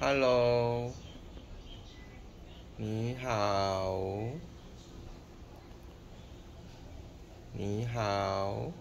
Hello，你好，你好。